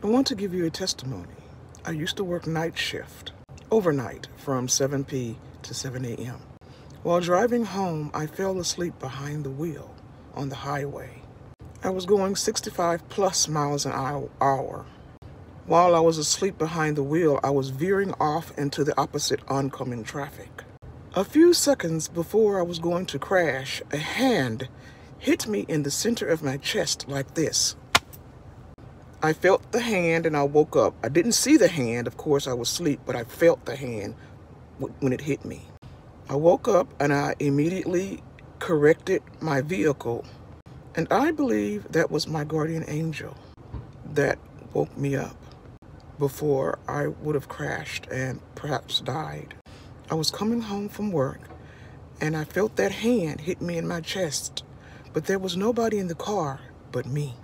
I want to give you a testimony. I used to work night shift, overnight, from 7 p to 7 a.m. While driving home, I fell asleep behind the wheel on the highway. I was going 65 plus miles an hour. While I was asleep behind the wheel, I was veering off into the opposite oncoming traffic. A few seconds before I was going to crash, a hand hit me in the center of my chest like this. I felt the hand and I woke up. I didn't see the hand, of course, I was asleep, but I felt the hand when it hit me. I woke up and I immediately corrected my vehicle and I believe that was my guardian angel that woke me up before I would have crashed and perhaps died. I was coming home from work and I felt that hand hit me in my chest, but there was nobody in the car but me.